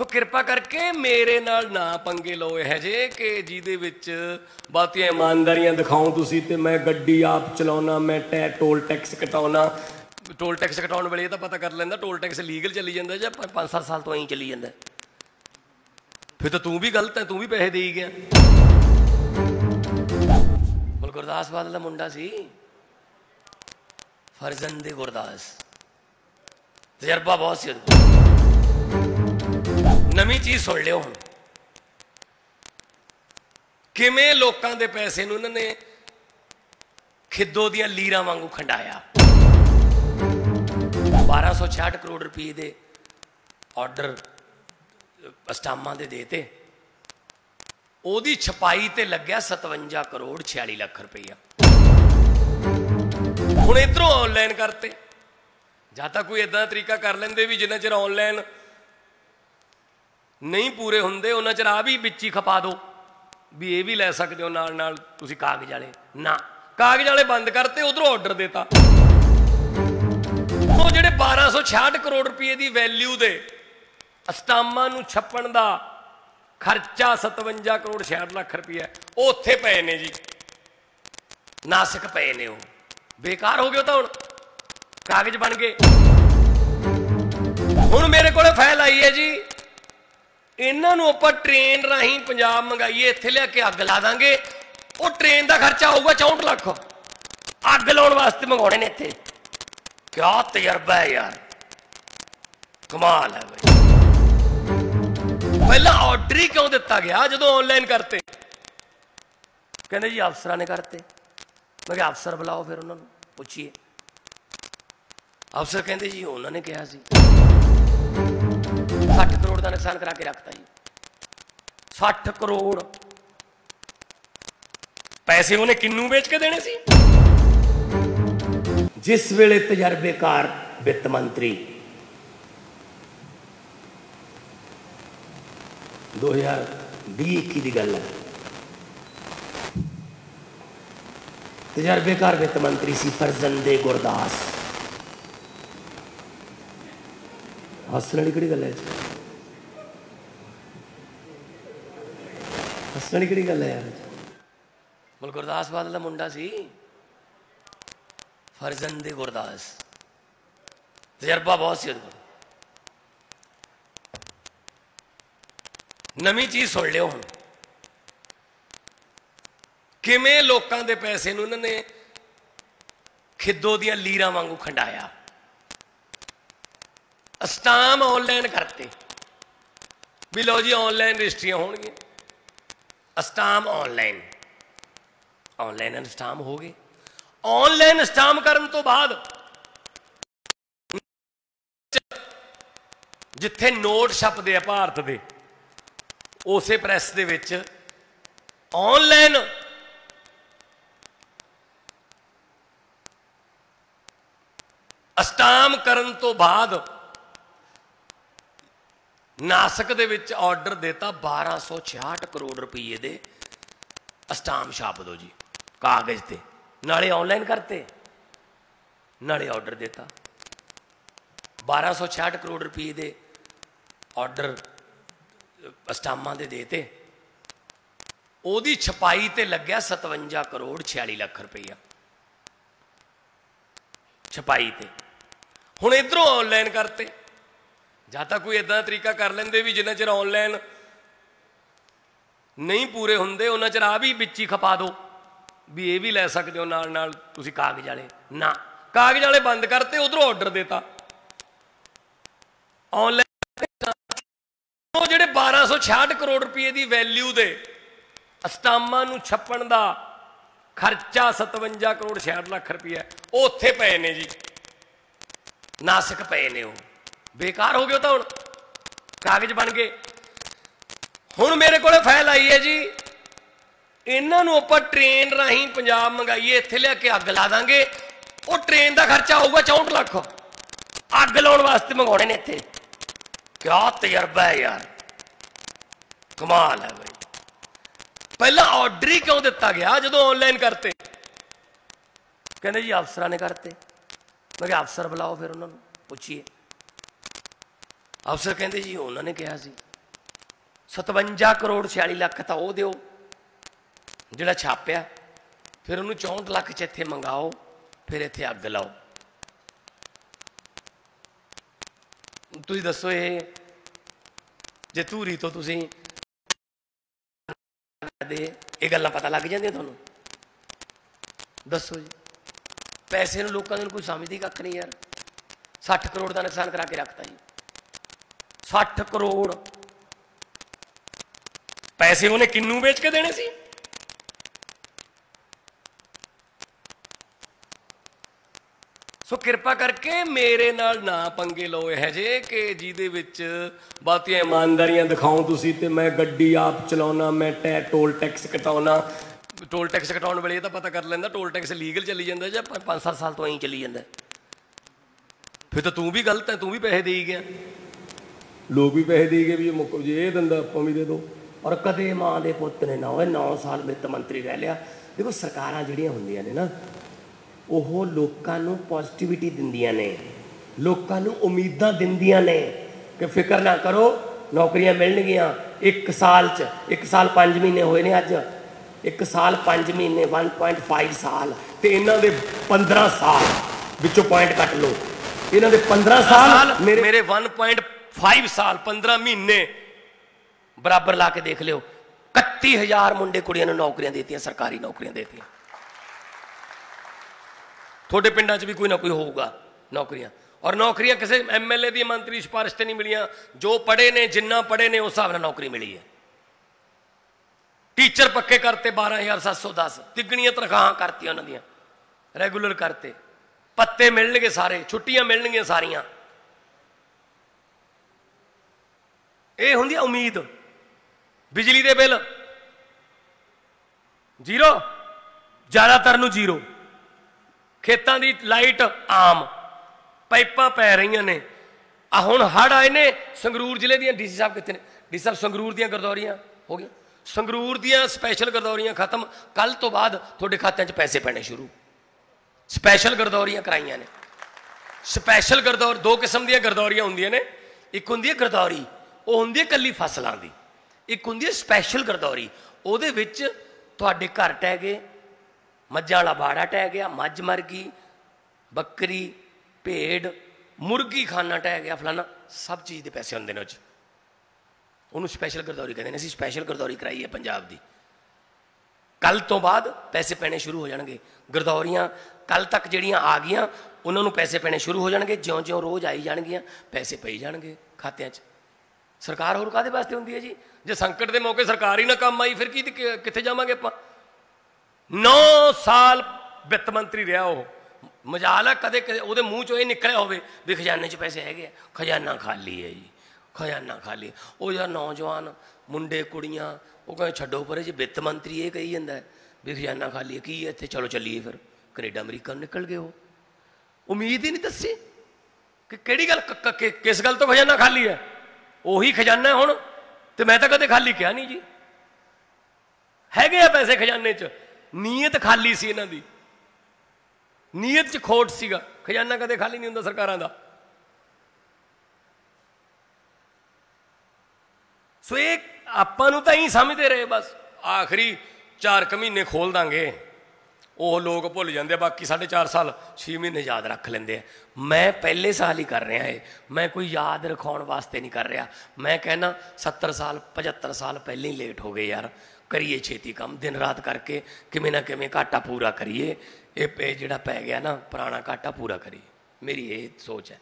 ਉਹ ਕਿਰਪਾ ਕਰਕੇ ਮੇਰੇ ਨਾਲ ਨਾ ਪੰਗੇ ਲਓ ਇਹ ਜੇ ਕਿ ਜਿਹਦੇ ਵਿੱਚ ਬਾਤੀਆਂ ਇਮਾਨਦਾਰੀਆਂ ਦਿਖਾਓ ਤੁਸੀਂ ਤੇ ਮੈਂ ਗੱਡੀ ਆਪ ਚਲਾਉਣਾ, ਮੈਂ ਟੈ, ਟੋਲ ਟੈਕਸ ਕਟਾਉਣਾ। ਟੋਲ ਟੈਕਸ ਕਟਾਉਣ ਵੇਲੇ ਇਹ ਤਾਂ ਪਤਾ ਕਰ ਲੈਂਦਾ, ਟੋਲ ਟੈਕਸ ਲੀਗਲ ਚੱਲੀ ਜਾਂਦਾ ਜਾਂ 5-7 ਸਾਲ ਤੋਂ ਐਂ ਚੱਲੀ ਜਾਂਦਾ। ਫਿਰ ਤਾਂ ਤੂੰ ਵੀ ਗਲਤ ਹੈ, ਤੂੰ ਵੀ ਪੈਸੇ ਦੇਈ ਗਿਆ। ਬਲ ਗੁਰਦਾਸ ਬਾਦਲ ਦਾ ਮੁੰਡਾ ਸੀ ਫਰਜ਼ੰਦੇ ਗੁਰਦਾਸ। ਤਜਰਬਾ ਬਹੁਤ ਸੀ ਉਹਦੇ ਨਵੀਂ ਚੀਜ਼ ਸੁਣ ਲਿਓ ਹੁਣ। ਕਿਵੇਂ ਲੋਕਾਂ ਦੇ ਪੈਸੇ ਨੂੰ ਇਹਨਾਂ ਨੇ ਖਿੱਦੋ ਦੀਆਂ ਲੀਰਾਂ ਵਾਂਗੂ ਖੰਡਾਇਆ। 1266 ਕਰੋੜ ਰੁਪਏ ਦੇ ਆਰਡਰ ਅਸਟਾਮਾਂ ਦੇ ਦੇਤੇ। ਉਹਦੀ ਛਪਾਈ ਤੇ ਲੱਗਿਆ 57 ਕਰੋੜ 46 ਲੱਖ ਰੁਪਈਆ। ਹੁਣ ਇਧਰੋਂ ਆਨਲਾਈਨ ਕਰਤੇ। ਜਾਂ ਤਾਂ ਕੋਈ ਇਦਾਂ ਦਾ ਤਰੀਕਾ ਕਰ ਲੈਂਦੇ ਵੀ ਜਿੰਨਾ ਚਿਰ ਆਨਲਾਈਨ ਨਹੀਂ ਪੂਰੇ ਹੁੰਦੇ, ਉਹਨਾਂ ਚਿਰ ਆ ਵੀ ਵਿੱਚ ਹੀ ਖਪਾ ਦਿਓ ਵੀ ਇਹ ਵੀ ਲੈ ਸਕਦੇ ਹੋ, ਨਾਲ ਨਾਲ ਤੁਸੀਂ ਕਾਗਜ਼ ਵਾਲੇ। ਨਾ, ਕਾਗਜ਼ ਵਾਲੇ ਬੰਦ ਕਰਤੇ, ਉਧਰੋਂ ਆਰਡਰ ਦੇਤਾ। ਉਹ ਜਿਹੜੇ 1266 ਕਰੋੜ ਰੁਪਏ ਦੀ ਵੈਲਿਊ ਦੇ ਅਸਟਾਮਾਂ ਨੂੰ ਛੱਪਣ ਦਾ ਖਰਚਾ 57 ਕਰੋੜ 66 ਲੱਖ ਰੁਪਏ ਉਹ ਉੱਥੇ ਪਏ ਨੇ ਜੀ। ਨਾਸਿਕ ਪਏ ਨੇ ਉਹ। ਬੇਕਾਰ ਹੋ ਗਏ ਤਾਂ ਹੁਣ। ਕਾਗਜ਼ ਬਣ ਗਏ। ਹੁਣ ਮੇਰੇ ਕੋਲੇ ਫਾਈਲ ਆਈ ਹੈ ਜੀ। ਇਹਨਾਂ ਨੂੰ ਆਪਾਂ ਟ੍ਰੇਨ ਰਾਹੀਂ ਪੰਜਾਬ ਮੰਗਾਈਏ, ਇੱਥੇ ਲਿਆ ਕੇ ਅੱਗ ਲਾ ਦਾਂਗੇ। ਉਹ ਟ੍ਰੇਨ ਦਾ ਖਰਚਾ ਆਊਗਾ 64 ਲੱਖ। ਅੱਗ ਲਾਉਣ ਵਾਸਤੇ ਮੰਗਾਉਣੇ ਨੇ ਇੱਥੇ। ਕਿਆ ਤਜਰਬਾ ਹੈ ਯਾਰ। ਕਮਾਲ ਹੈ ਬਈ। ਪਹਿਲਾਂ ਆਰਡਰ ਹੀ ਕਿਉਂ ਦਿੱਤਾ ਗਿਆ ਜਦੋਂ ਆਨਲਾਈਨ ਕਰਤੇ? ਕਹਿੰਦੇ ਜੀ ਅਫਸਰਾਂ ਨੇ ਕਰਤੇ। ਮੈਂ ਕਿਹਾ, ਅਫਸਰ ਬੁਲਾਓ ਫਿਰ ਉਹਨਾਂ ਨੂੰ, ਪੁੱਛੀਏ। ਅਫਸਰ ਕਹਿੰਦੇ ਜੀ ਉਹਨਾਂ ਨੇ ਕਿਹਾ ਸੀ। 60 ਕਰੋੜ ਦਾ ਨੁਕਸਾਨ ਕਰਾ ਕੇ ਰੱਖਤਾ ਜੀ। 60 ਕਰੋੜ। ਪੈਸੇ ਉਹਨੇ ਕਿੰਨੂ ਵੇਚ ਕੇ ਦੇਣੇ ਸੀ? ਜਿਸ ਵੇਲੇ ਤਜਰਬੇਕਾਰ ਵਿੱਤ ਮੰਤਰੀ 2020 ਦੀ ਗੱਲ ਹੈ। ਤਜਰਬੇਕਾਰ ਵਿੱਤ ਮੰਤਰੀ ਸੀ ਫਰਜ਼ੰਦੇ ਗੁਰਦਾਸ। ਹੱਸਣ ਵਾਲੀ ਕਿਹੜੀ ਗੱਲ ਹੈ ਜੀ ਵਾਲੀ ਕਿਹੜੀ ਗੱਲ ਹੈ ਯਾਰ। ਬਲ ਗੁਰਦਾਸ ਬਾਦਲ ਦਾ ਮੁੰਡਾ ਸੀ। ਫਰਜ਼ੰਦੇ ਗੁਰਦਾਸ। ਤਜਰਬਾ ਬਹੁਤ ਸੀ ਉਹਦੇ ਨਵੀਂ ਚੀਜ਼ ਸੁਣ ਲਿਓ ਹੁਣ। ਕਿਵੇਂ ਲੋਕਾਂ ਦੇ ਪੈਸੇ ਨੂੰ ਇਹਨਾਂ ਨੇ ਖਿੱਦੋ ਦੀਆਂ ਲੀਰਾਂ ਵਾਂਗੂ ਖੰਡਾਇਆ। ਅਸਟਾਮ ਆਨਲਾਈਨ ਕਰਤੇ। ਵੀ ਲਓ ਜੀ ਆਨਲਾਈਨ ਰਜਿਸਟਰੀਆਂ ਹੋਣਗੀਆਂ। ਅਸਟਾਮ ਆਨਲਾਈਨ ਆਨਲਾਈਨ ਅਸਟਾਮ ਹੋ ਗਏ। ਆਨਲਾਈਨ ਅਸਟਾਮ ਕਰਨ ਤੋਂ ਬਾਅਦ ਜਿੱਥੇ ਨੋਟ ਛਪਦੇ ਆ ਭਾਰਤ ਦੇ, ਉਸੇ ਪ੍ਰੈਸ ਦੇ ਵਿੱਚ ਆਨਲਾਈਨ ਅਸਟਾਮ ਕਰਨ ਤੋਂ ਬਾਅਦ ਨਾਸਕ ਦੇ ਵਿੱਚ ਆਰਡਰ ਦਿੱਤਾ 1266 ਕਰੋੜ ਰੁਪਏ ਦੇ ਅਸਟਾਮ ਛਾਪ ਦਿਓ ਜੀ, ਕਾਗਜ਼ ਤੇ। ਨਾਲੇ ਆਨਲਾਈਨ ਕਰਤੇ। ਨਾਲੇ ਆਰਡਰ ਦਿੱਤਾ। 1266 ਕਰੋੜ ਰੁਪਏ ਦੇ ਆਰਡਰ, ਅਸਟਾਮਾਂ ਦੇ ਦੇਤੇ। ਉਹਦੀ ਛਪਾਈ ਤੇ ਲੱਗਿਆ 57 ਕਰੋੜ 46 ਲੱਖ ਰੁਪਈਆ। ਛਪਾਈ ਤੇ। ਹੁਣ ਇਧਰੋਂ ਆਨਲਾਈਨ ਕਰਤੇ। ਜਾਂ ਤਾਂ ਕੋਈ ਇਦਾਂ ਦਾ ਤਰੀਕਾ ਕਰ ਲੈਂਦੇ ਵੀ ਜਿੰਨਾ ਚਿਰ ਆਨਲਾਈਨ ਨਹੀਂ ਪੂਰੇ ਹੁੰਦੇ, ਉਹਨਾਂ ਚਿਰ ਆ ਵੀ ਵਿੱਚ ਹੀ ਖਪਾ ਦਿਓ ਵੀ ਇਹ ਵੀ ਲੈ ਸਕਦੇ ਹੋ ਨਾਲ ਨਾਲ ਤੁਸੀਂ ਕਾਗਜ਼ ਵਾਲੇ। ਨਾ, ਕਾਗਜ਼ ਵਾਲੇ ਬੰਦ ਕਰਤੇ, ਉਧਰੋਂ ਆਰਡਰ ਦੇਤਾ। ਆਨਲਾਈਨ ਉਹ ਜਿਹੜੇ 1266 ਕਰੋੜ ਰੁਪਏ ਦੀ ਵੈਲਿਊ ਦੇ ਅਸਟਾਮਾਂ ਨੂੰ ਛੱਪਣ ਦਾ ਖਰਚਾ 57 ਕਰੋੜ 66 ਲੱਖ ਰੁਪਏ ਉਹ ਉੱਥੇ ਪਏ ਨੇ ਜੀ। ਨਾਸਿਕ ਪਏ ਨੇ ਉਹ। ਬੇਕਾਰ ਹੋ ਗਏ ਤਾਂ ਹੁਣ। ਕਾਗਜ਼ ਬਣ ਗਏ। ਹੁਣ ਮੇਰੇ ਕੋਲੇ ਫਾਈਲ ਆਈ ਹੈ ਜੀ। ਇਹਨਾਂ ਨੂੰ ਆਪਾਂ ਟ੍ਰੇਨ ਰਾਹੀਂ ਪੰਜਾਬ ਮੰਗਾਈਏ, ਇੱਥੇ ਲਿਆ ਕੇ ਅੱਗ ਲਾ ਦਾਂਗੇ। ਉਹ ਟ੍ਰੇਨ ਦਾ ਖਰਚਾ ਆਊਗਾ 64 ਲੱਖ। ਅੱਗ ਲਾਉਣ ਵਾਸਤੇ ਮੰਗਾਉਣੇ ਨੇ ਇੱਥੇ। ਕਿਆ ਤਜਰਬਾ ਹੈ ਯਾਰ। ਕਮਾਲ ਹੈ ਬਈ। ਪਹਿਲਾਂ ਆਰਡਰ ਹੀ ਕਿਉਂ ਦਿੱਤਾ ਗਿਆ ਜਦੋਂ ਆਨਲਾਈਨ ਕਰਤੇ? ਕਹਿੰਦੇ ਜੀ ਅਫਸਰਾਂ ਨੇ ਕਰਤੇ। ਮੈਂ ਕਿਹਾ, ਅਫਸਰ ਬੁਲਾਓ ਫਿਰ ਉਹਨਾਂ ਨੂੰ, ਪੁੱਛੀਏ। ਅਫਸਰ ਕਹਿੰਦੇ ਜੀ ਉਹਨਾਂ ਨੇ ਕਿਹਾ ਸੀ 57 ਕਰੋੜ 46 ਲੱਖ ਤਾਂ ਉਹ ਦਿਓ, ਜਿਹੜਾ ਛਾਪਿਆ, ਫਿਰ ਉਹਨੂੰ 64 ਲੱਖ ਚ ਇੱਥੇ ਮੰਗਾਓ, ਫਿਰ ਇੱਥੇ ਅੱਗ ਲਾਓ। ਤੁਸੀਂ ਦੱਸੋ ਇਹ, ਜੇ ਧੂਰੀ ਤੋਂ ਤੁਸੀਂ ਦੇ, ਇਹ ਗੱਲਾਂ ਪਤਾ ਲੱਗ ਜਾਂਦੀਆਂ ਤੁਹਾਨੂੰ? ਦੱਸੋ ਜੀ। ਪੈਸੇ ਨੂੰ ਲੋਕਾਂ ਨੂੰ ਕੋਈ ਸਮਝਦੀ ਕੱਖ ਨਹੀਂ ਯਾਰ। 60 ਕਰੋੜ ਦਾ ਨੁਕਸਾਨ ਕਰਾ ਕੇ ਰੱਖਤਾ ਜੀ। 60 ਕਰੋੜ। ਪੈਸੇ ਉਹਨੇ ਕਿੰਨੂ ਵੇਚ ਕੇ ਦੇਣੇ ਸੀ? ਸੋ ਕਿਰਪਾ ਕਰਕੇ ਮੇਰੇ ਨਾਲ ਨਾ ਪੰਗੇ ਲਓ ਇਹ ਜੇ ਕਿ ਜਿਹਦੇ ਵਿੱਚ ਬਾਤੀਆਂ ਇਮਾਨਦਾਰੀਆਂ ਦਿਖਾਉ ਤੁਸੀਂ ਤੇ ਮੈਂ ਗੱਡੀ ਆਪ ਚਲਾਉਣਾ, ਮੈਂ ਟੈ, ਟੋਲ ਟੈਕਸ ਕਟਾਉਣਾ। ਟੋਲ ਟੈਕਸ ਕਟਾਉਣ ਵੇਲੇ ਇਹ ਤਾਂ ਪਤਾ ਕਰ ਲੈਂਦਾ, ਟੋਲ ਟੈਕਸ ਲੀਗਲ ਚੱਲੀ ਜਾਂਦਾ ਜਾਂ 5-7 ਸਾਲ ਤੋਂ ਐਂ ਚੱਲੀ ਜਾਂਦਾ। ਫਿਰ ਤਾਂ ਤੂੰ ਵੀ ਗਲਤ ਹੈ ਤੂੰ ਵੀ ਪੈਸੇ ਦੇਈ ਗਿਆ। ਲੋਕ ਵੀ ਪੈਸੇ ਦੇ ਦੇਗੇ ਵੀ ਮੁੱਕ ਜੇ ਇਹ ਦਿੰਦਾ ਆਪਾਂ ਵੀ ਦੇ ਦੋ। ਔਰ ਕਦੇ ਮਾਂ ਦੇ ਪੁੱਤ ਨੇ ਨਾ ਹੋਏ 9 ਸਾਲ ਵਿੱਤ ਮੰਤਰੀ ਰਹਿ ਲਿਆ। ਦੇਖੋ ਸਰਕਾਰਾਂ ਜਿਹੜੀਆਂ ਹੁੰਦੀਆਂ ਨੇ ਨਾ ਉਹ ਲੋਕਾਂ ਨੂੰ ਪੋਜ਼ਿਟਿਵਿਟੀ ਦਿੰਦੀਆਂ ਨੇ। ਲੋਕਾਂ ਨੂੰ ਉਮੀਦਾਂ ਦਿੰਦੀਆਂ ਨੇ ਕਿ ਫਿਕਰ ਨਾ ਕਰੋ ਨੌਕਰੀਆਂ ਮਿਲਣਗੀਆਂ। ਇੱਕ ਸਾਲ ਚ ਇੱਕ ਸਾਲ 5 ਮਹੀਨੇ ਹੋਏ ਨੇ ਅੱਜ। ਇੱਕ ਸਾਲ 5 ਮਹੀਨੇ 1.5 ਸਾਲ। ਤੇ ਇਹਨਾਂ ਦੇ 15 ਸਾਲ ਵਿੱਚੋਂ ਪੁਆਇੰਟ ਕੱਟ ਲਓ। ਇਹਨਾਂ ਦੇ 15 ਸਾਲ ਮੇਰੇ 1. 5 ਸਾਲ 15 ਮਹੀਨੇ ਬਰਾਬਰ ਲਾ ਕੇ ਦੇਖ ਲਿਓ। 31000 ਮੁੰਡੇ ਕੁੜੀਆਂ ਨੂੰ ਨੌਕਰੀਆਂ ਦਿੱਤੀਆਂ, ਸਰਕਾਰੀ ਨੌਕਰੀਆਂ ਦਿੱਤੀਆਂ। ਤੁਹਾਡੇ ਪਿੰਡਾਂ 'ਚ ਵੀ ਕੋਈ ਨਾ ਕੋਈ ਹੋਊਗਾ ਨੌਕਰੀਆਂ। ਔਰ ਨੌਕਰੀਆਂ ਕਿਸੇ ਐਮਐਲਏ ਦੀ ਮੰਤਰੀ ਸਿਫਾਰਿਸ਼ ਤੇ ਨਹੀਂ ਮਿਲੀਆਂ। ਜੋ ਪੜੇ ਨੇ, ਜਿੰਨਾ ਪੜੇ ਨੇ, ਉਸ ਹਿਸਾਬ ਨਾਲ ਨੌਕਰੀ ਮਿਲੀ ਹੈ। ਟੀਚਰ ਪੱਕੇ ਕਰਤੇ 12710 ਤਿੱਗਣੀਆਂ ਤਨਖਾਹਾਂ ਕਰਤੀਆਂ ਉਹਨਾਂ ਦੀਆਂ। ਰੈਗੂਲਰ ਕਰਤੇ। ਪੱਤੇ ਮਿਲਣਗੇ ਸਾਰੇ, ਛੁੱਟੀਆਂ ਮਿਲਣਗੀਆਂ ਸਾਰੀਆਂ। ਇਹ ਹੁੰਦੀ ਹੈ ਉਮੀਦ। ਬਿਜਲੀ ਦੇ ਬਿੱਲ। ਜ਼ੀਰੋ। ਜ਼ਿਆਦਾਤਰ ਨੂੰ ਜ਼ੀਰੋ। ਖੇਤਾਂ ਦੀ ਲਾਈਟ ਆਮ। ਪਾਈਪਾਂ ਪੈ ਰਹੀਆਂ ਨੇ। ਆ ਹੁਣ ਹੜ ਆਏ ਨੇ। ਸੰਗਰੂਰ ਜ਼ਿਲ੍ਹੇ ਦੀਆਂ ਡੀਸੀ ਸਾਹਿਬ ਕਿੱਥੇ ਨੇ? ਡੀਸੀ ਸਾਹਿਬ, ਸੰਗਰੂਰ ਦੀਆਂ ਗਰਦੌਰੀਆਂ ਹੋ ਗਈਆਂ। ਸੰਗਰੂਰ ਦੀਆਂ ਸਪੈਸ਼ਲ ਗਰਦੌਰੀਆਂ ਖਤਮ। ਕੱਲ ਤੋਂ ਬਾਅਦ ਤੁਹਾਡੇ ਖਾਤਿਆਂ 'ਚ ਪੈਸੇ ਪੈਣੇ ਸ਼ੁਰੂ। ਸਪੈਸ਼ਲ ਗਰਦੌਰੀਆਂ ਕਰਾਈਆਂ ਨੇ। ਸਪੈਸ਼ਲ ਗਰਦੌਰ ਦੋ ਕਿਸਮ ਦੀਆਂ ਗਰਦੌਰੀਆਂ ਹੁੰਦੀਆਂ ਨੇ। ਇੱਕ ਹੁੰਦੀ ਹੈ ਗਰਦੌਰੀ। ਉਹ ਹੁੰਦੀ ਹੈ ਕੱਲੀ ਫਸਲਾਂ ਦੀ। ਇੱਕ ਹੁੰਦੀ ਹੈ ਸਪੈਸ਼ਲ ਗਰਦੌਰੀ। ਉਹਦੇ ਵਿੱਚ ਤੁਹਾਡੇ ਘਰ ਟਹਿ ਗਏ, ਮੱਝਾਂ ਵਾਲਾ ਬਾੜਾ ਟਹਿ ਗਿਆ, ਮੱਝ ਮਰ ਗਈ, ਬੱਕਰੀ, ਭੇਡ, ਮੁਰਗੀ ਖਾਨਾ ਟਹਿ ਗਿਆ ਫਲਾਣਾ ਸਭ ਚੀਜ਼ ਦੇ ਪੈਸੇ ਹੁੰਦੇ ਨੇ ਉਹ 'ਚ। ਉਹਨੂੰ ਸਪੈਸ਼ਲ ਗਰਦੌਰੀ ਕਹਿੰਦੇ ਨੇ, ਅਸੀਂ ਸਪੈਸ਼ਲ ਗਰਦੌਰੀ ਕਰਾਈ ਹੈ ਪੰਜਾਬ ਦੀ। ਕੱਲ ਤੋਂ ਬਾਅਦ ਪੈਸੇ ਪੈਣੇ ਸ਼ੁਰੂ ਹੋ ਜਾਣਗੇ। ਗਰਦੌਰੀਆਂ ਕੱਲ ਤੱਕ ਜਿਹੜੀਆਂ ਆ ਗਈਆਂ, ਉਹਨਾਂ ਨੂੰ ਪੈਸੇ ਪੈਣੇ ਸ਼ੁਰੂ ਹੋ ਜਾਣਗੇ। ਜਿਉਂ-ਜਿਉਂ ਰੋਜ਼ ਆਈ ਜਾਣਗੀਆਂ, ਪੈਸੇ ਪਈ ਜਾਣਗੇ ਖਾਤਿਆਂ 'ਚ। ਸਰਕਾਰ ਹੋਰ ਕਾਦੇ ਵਾਸਤੇ ਹੁੰਦੀ ਹੈ ਜੀ? ਜੇ ਸੰਕਟ ਦੇ ਮੌਕੇ ਸਰਕਾਰ ਹੀ ਨਾ ਕੰਮ ਆਈ, ਫਿਰ ਕੀ ਕਿੱਥੇ ਜਾਵਾਂਗੇ ਆਪਾਂ? 9 ਸਾਲ ਵਿੱਤ ਮੰਤਰੀ ਰਿਹਾ ਉਹ। ਮਜਾਲ ਹੈ ਕਦੇ ਉਹਦੇ ਮੂੰਹ ਚੋਂ ਇਹ ਨਿਕਲਿਆ ਹੋਵੇ ਵੀ ਖਜ਼ਾਨੇ 'ਚ ਪੈਸੇ ਹੈਗੇ ਖਜ਼ਾਨਾ ਖਾਲੀ ਹੈ ਜੀ। ਖਜ਼ਾਨਾ ਖਾਲੀ। ਉਹ ਯਾਰ ਨੌਜਵਾਨ, ਮੁੰਡੇ, ਕੁੜੀਆਂ, ਉਹ ਕਹਿੰਦੇ ਛੱਡੋ ਪਰੇ, ਜੇ ਵਿੱਤ ਮੰਤਰੀ ਇਹ ਕਹੀ ਜਾਂਦਾ ਵੀ ਖਜ਼ਾਨਾ ਖਾਲੀ ਹੈ, ਕੀ ਹੈ ਇੱਥੇ? ਚਲੋ ਚੱਲੀਏ ਫਿਰ। ਕੈਨੇਡਾ, ਅਮਰੀਕਾ ਨੂੰ ਨਿਕਲ ਗਏ ਉਹ। ਉਮੀਦ ਹੀ ਨਹੀਂ ਦੱਸੀ ਕਿ ਕਿਹੜੀ ਗੱਲ ਕਿਸ ਗੱਲ ਤੋਂ ਖਜ਼ਾਨਾ ਖਾਲੀ ਹੈ? ਉਹੀ ਖਜ਼ਾਨਾ ਹੁਣ, ਤੇ ਮੈਂ ਤਾਂ ਕਦੇ ਖਾਲੀ ਕਿਹਾ ਨਹੀਂ ਜੀ। ਹੈਗੇ ਆ ਪੈਸੇ ਖਜ਼ਾਨੇ 'ਚ, ਨੀਅਤ ਖਾਲੀ ਸੀ ਇਹਨਾਂ ਦੀ। ਨੀਅਤ 'ਚ ਖੋਟ ਸੀਗਾ, ਖਜ਼ਾਨਾ ਕਦੇ ਖਾਲੀ ਨਹੀਂ ਹੁੰਦਾ ਸਰਕਾਰਾਂ ਦਾ। ਸੋ ਇਹ ਆਪਾਂ ਨੂੰ ਤਾਂ ਹੀ ਸਮਝਦੇ ਰਹੇ ਬਸ, ਆਖਰੀ 4 ਕੁ ਮਹੀਨੇ ਖੋਲ ਦਾਂਗੇ। ਉਹ ਲੋਕ ਭੁੱਲ ਜਾਂਦੇ ਬਾਕੀ 4.5 ਸਾਲ 6 ਮਹੀਨੇ ਯਾਦ ਰੱਖ ਲੈਂਦੇ ਆ। ਮੈਂ ਪਹਿਲੇ ਸਾਲ ਹੀ ਕਰ ਰਿਹਾ ਏ। ਮੈਂ ਕੋਈ ਯਾਦ ਰਖਾਉਣ ਵਾਸਤੇ ਨਹੀਂ ਕਰ ਰਿਹਾ। ਮੈਂ ਕਹਿੰਦਾ 70 ਸਾਲ 75 ਸਾਲ ਪਹਿਲੇ ਹੀ ਲੇਟ ਹੋ ਗਏ ਯਾਰ। ਕਰੀਏ ਛੇਤੀ ਕੰਮ, ਦਿਨ ਰਾਤ ਕਰਕੇ ਕਿਵੇਂ ਨਾ ਕਿਵੇਂ ਘਾਟਾ ਪੂਰਾ ਕਰੀਏ। ਇਹ ਪੇ ਜਿਹੜਾ ਪੈ ਗਿਆ ਨਾ, ਪੁਰਾਣਾ ਘਾਟਾ ਪੂਰਾ ਕਰੀਏ। ਮੇਰੀ ਇਹ ਸੋਚ ਹੈ।